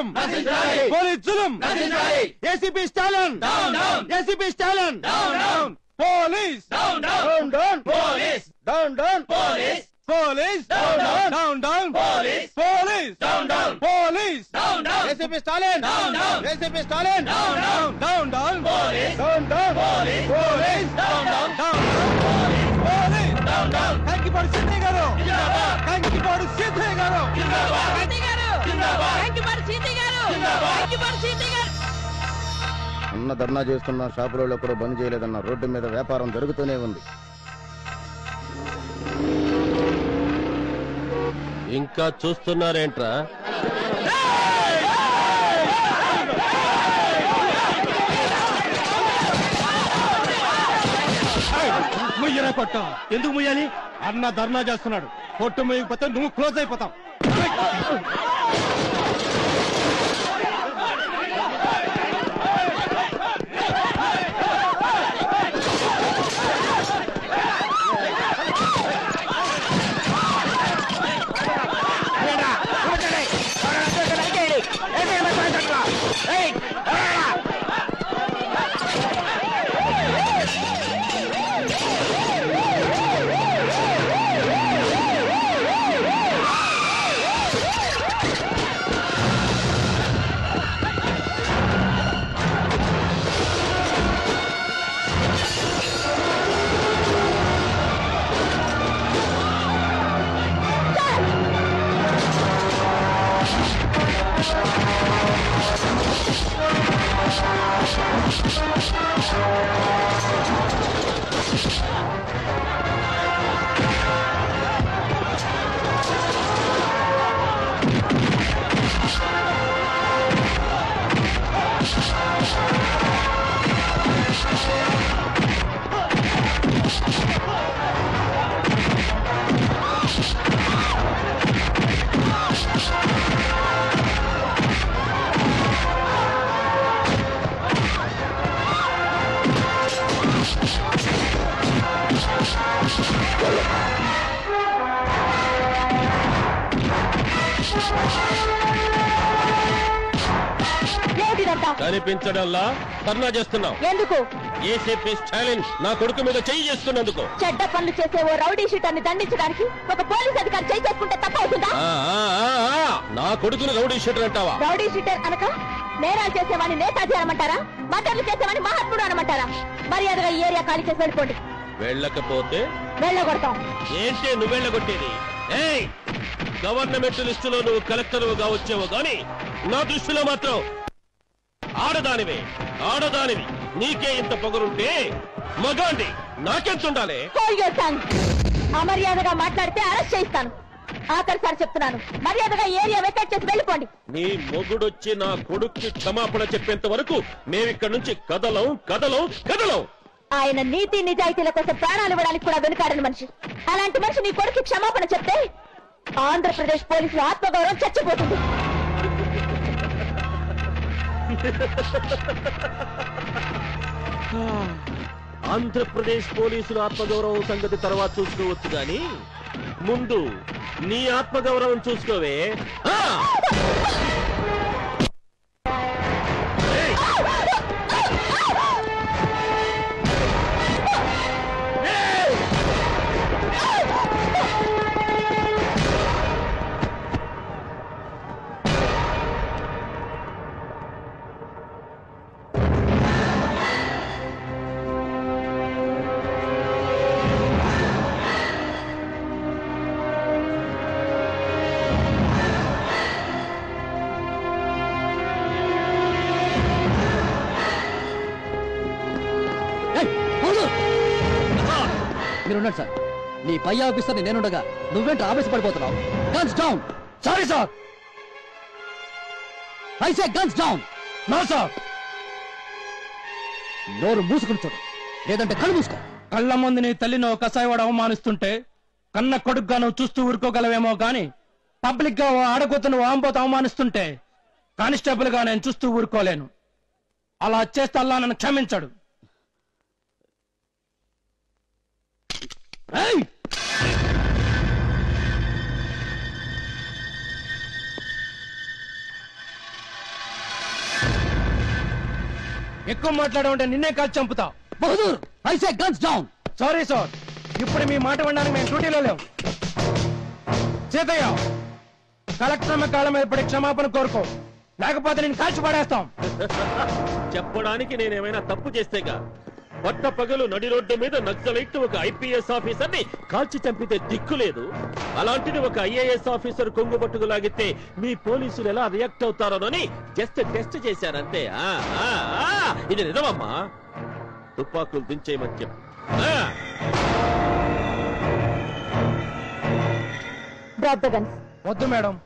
జులుం police జులుం ACP Stalin ACP Stalin police down down police down down police police down down down police police down down police down down ACP Stalin down down ACP Stalin down down down down police down down police police down down down police down down Kankipadu Siddaiah garu Kankipadu Siddaiah గారు అన్న ధర్నా చేస్తున్న షాపులలో కూడా బంద్ చేయలేదన్న road మీద వ్యాపారం జరుగుతూనే ఉంది. ఇంకా చూస్తున్నారేంట్రా? ముయ్యరా కొట్ట. ఎందుకు ముయ్యాలి? అన్న ధర్నా చేస్తున్నాడు. కొట్టు ముయ్యకపోతే నువ్వు క్లోజ్ అయిపోతావు. ఏమిటిదంతా కనిపించడంలా ధర్నా చేస్తున్నావు. ఎందుకు? ఏసీపీ స్టాలిన్ నా కొడుకు మీద చెయ్యి చేస్తున్నందుకు. చెడ్డ పనులు చేసే ఓ రౌడీ షీటర్ని దండించడానికి ఒక పోలీస్ అధికారి చేయి చేసుకుంటే తప్ప అవుతుందా ఆ, ఆ, ఆ, ఆ, నా కొడుకుని రౌడీ షీటర్ అంటావా? రౌడీ షీటర్ అనక నేరాలు చేసేవాడిని నేతాజీ అనమంటారా? మటర్లు చేసేవాడిని మహాత్ముడు అనమంటారా? మర్యాదగా ఈ ఏరియా ఖాళీ చేసి వెళ్ళిపోండి. వెళ్ళకపోతే? వెళ్ళగొడతాం. ఏంటే నువ్వెళ్ళగొట్టేది ఏయ్! గవర్నమెంట్ లిస్టులో నువ్వు కలెక్టర్గా వచ్చేవో గాని నా దృష్టిలో మాత్రం ఆడదానివే ఆడదానివి. నీకే ఇంత పొగరుంటే మగాండి tongue. అమర్యాదగా మాట్లాడితే అరెస్ట్ చేయిస్తాను. ఆఖరి సార్ చెప్తున్నాను. మర్యాదగా ఏరియా వెకేట్ చేసి వెళ్ళిపోండి. నీ మొగుడొచ్చి నా కొడుక్కి క్షమాపణ చెప్పేంత వరకు మేమిక్కడి నుంచి కదలం కదలం కదలం. ఆయన నీతి నిజాయితీల కోసం ప్రాణాలు ఇవ్వడానికి కూడా వెనుకాడని మనిషి. అలాంటి మనిషి నీ కొడుకు క్షమాపణ చెప్తే ఆంధ్రప్రదేశ్ పోలీసుల ఆత్మగౌరవం చచ్చిపోతుంది. ఆంధ్రప్రదేశ్ పోలీసులు ఆత్మగౌరవం సంగతి తర్వాత చూసుకోవచ్చు గాని ముందు నీ ఆత్మగౌరవం చూసుకోవే. మీరున్నాడు సార్. నీ పై ఆఫీసర్ని నేనుండగా నువ్వేంటి ఆవేశపడిపోతున్నావు? Guns down sorry sir I say guns down no sir నోరు మూసుకుని చూడు. లేదంటే కళ్ళు మూసుకో. కళ్ళ ముందు నీ తల్లిని ఒక కసాయివాడు అవమానిస్తుంటే కన్న కొడుకుగా నువ్వు చూస్తూ ఊరుకోగలవేమో గాని పబ్లిక్గా ఓ ఆడకూతును ఆంబోతు అవమానిస్తుంటే కానిస్టేబుల్గా నేను చూస్తూ ఊరుకోలేను. అలా చేస్తే అల్లా నన్ను క్షమించడు. ఎక్కువ మాట్లాడమంటే నిన్నే కాల్ చంపుతా. బహదూర్ ఐసే గన్స్ డౌన్ సారీ సార్ ఇప్పుడు మీ మాట వినడానికి మేము డ్యూటీలో లేవు సీతయ్య కలెక్టర్ కాలం మీద పడి క్షమాపణ కోరుకో. లేకపోతే నేను కాల్చి పడేస్తాం. చెప్పడానికి నేనేమైనా తప్పు చేస్తేగా? పట్ట పగలు నడి రోడ్డు మీద నక్సలైట్ ఒక ఐపీఎస్ ఆఫీసర్ని కాల్చి చంపితే దిక్కు లేదు. అలాంటిది ఒక ఐఏఎస్ ఆఫీసర్ కొంగు పట్టుకు లాగితే మీ పోలీసులు ఎలా రియాక్ట్ అవుతారోనని జస్ట్ టెస్ట్ చేశారంతే. ఆ, ఆ, ఆ, ఇది నిజమమ్మా. తుపాకులు దించేయమని చెప్పు వద్దు మేడం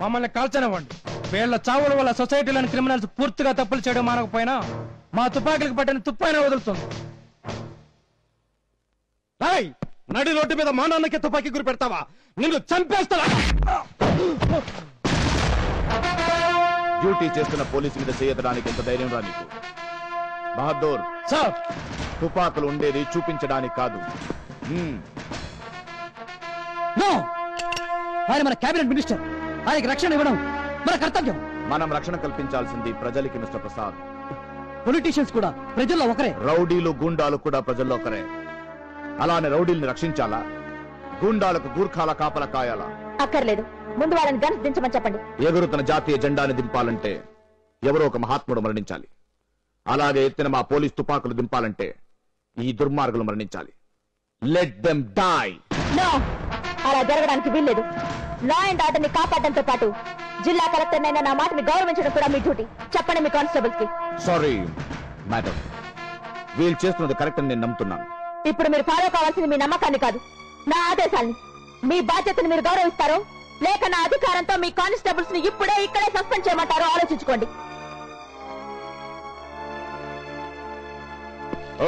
మమ్మల్ని కాల్చనివ్వండి. వీళ్ళ చావుల వల్ల సొసైటీలోని క్రిమినల్స్ పూర్తిగా తప్పులు చేయడం మానకపోయినా మా తుపాకులకు పట్టిన తుప్పైనా వదులుతుంది. రాయ్ నడి రోడ్డు మీద మా నాన్నకి తుపాకీ గురి పెడతావా? నిన్ను చంపేస్తా డ్యూటీ చేస్తున్న పోలీసు మీద చేయడానికి ఎంత ధైర్యం రా నీకు? బహదూర్ సార్. తుపాకులు ఉండేది చూపించడానికి కాదు. హ్మ్. నో! ఆయన మన కేబినెట్ మినిస్టర్. ఆయనకి రక్షణ ఇవ్వడం మన కర్తవ్యం. మనం రక్షణ కల్పించాల్సింది ప్రజలకి మిస్టర్ ప్రసాద్. పొలిటీషియన్స్ కూడా ప్రజల్లో ఒకరే. రౌడీలు గూండాలు కూడా ప్రజల్లో ఒకరే. అలానే రౌడీల్ని రక్షించాలా? గూండాలకు గూర్ఖాల కాపల కాయాలా? అక్కర్లేదు. ముందు వాళ్ళని గన్స్ దించమని చెప్పండి. ఎగురుతున్న జాతీయ జెండాని దింపాలంటే ఎవరో ఒక మహాత్ముడు మరణించాలి. అలాగే ఎత్తిన మా పోలీస్ తుపాకులు దింపాలంటే ఈ దుర్మార్గులు మరణించాలి. లెట్ దెమ్ డై నో అలా జరగడానికి వీల్లేదు. లా అండ్ ఆర్డర్ని కాపాడడంతో పాటు జిల్లా కలెక్టర్ అయినా నా మాటని గౌరవించడం కూడా మీ డ్యూటీ. చెప్పండి మీ కానిస్టేబుల్స్కి సారీ మేడం వీళ్ళు చేస్తున్నది కరెక్ట్ అని నేను నమ్ముతున్నాను. ఇప్పుడు మీరు ఫాలో కావాల్సింది మీ నమ్మకాన్ని కాదు నా ఆదేశాల్ని. మీ బాధ్యతను మీరు గౌరవిస్తారో లేక నా అధికారంతో మీ కానిస్టేబుల్స్ని ఇప్పుడే ఇక్కడే సస్పెండ్ చేయమంటారో ఆలోచించుకోండి.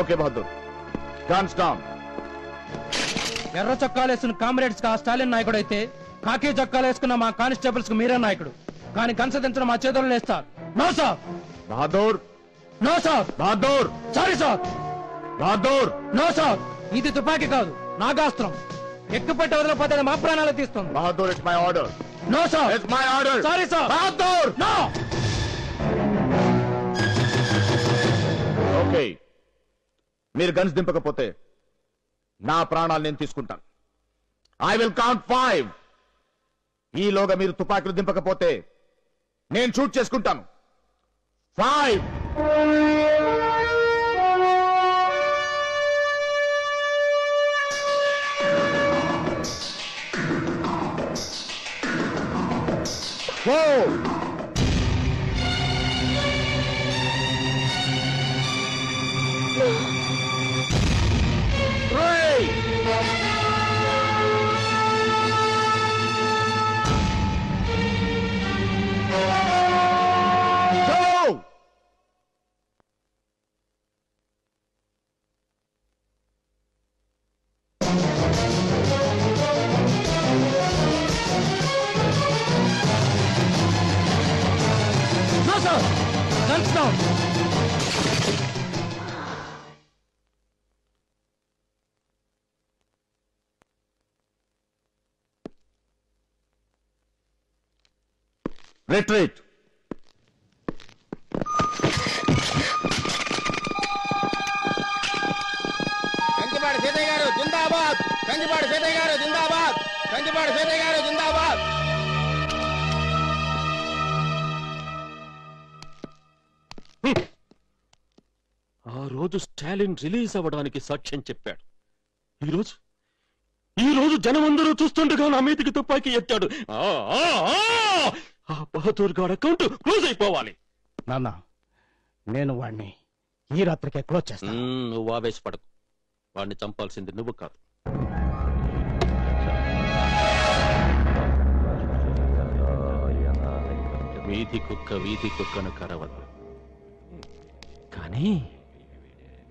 ఓకే బహదూర్. గాన్స్ డౌన్ ఎర్ర చొక్కాలు వేసుకున్న కామ్రేడ్స్ కా స్టాలిన్ నాయకుడు అయితే కాకి చొక్కాలు వేసుకున్న మా కానిస్టేబుల్స్కు మీరే నాయకుడు. కానీ కన్సదించడం మా చేతుల్లో లేస్తారు no sir. Bahadur no sir. Bahadur sorry sir. Bahadur no sir. ఇది తుపాకీ కాదు నాగాస్త్రం. ఎక్కుపెట్టి వదిలిపోతే మా ప్రాణాలు తీస్తుంది. Bahadur it's my order no sir. It's my order sorry sir. Bahadur no. Okay. మీరు గన్స్ దింపకపోతే నా ప్రాణాలు నేను తీసుకుంటాను. ఐ విల్ కౌంట్ ఫైవ్ ఈలోగా మీరు తుపాకులు దింపకపోతే నేను షూట్ చేసుకుంటాను. Five. Guns down Retreat. Stalin release అవ్వడానికి సాక్ష్యం చెప్పాడు. ఈ రోజు ఈ రోజు జనమందరూ చూస్తుండగా నా మీదకి తుపాకీ ఎత్తాడు. ఆ, ఆ, ఆ! ఆ బహదూర్ గాడ్ అకౌంట్ క్లోజ్ అయిపోవాలి. నాన్న నేను వాడిని ఈ రాత్రికే క్లోజ్ చేస్తాను నువ్వు ఆవేశపడకు. వాడిని చంపాల్సింది నువ్వు కాదు. వీధి కుక్క వీధి కుక్కను కరవదు. కానీ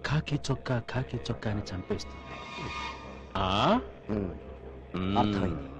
కాకి చొక్కా కాకి చొక్కాని చంపేస్తుంది. అర్థమైంది.